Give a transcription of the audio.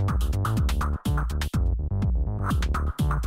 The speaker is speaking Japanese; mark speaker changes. Speaker 1: you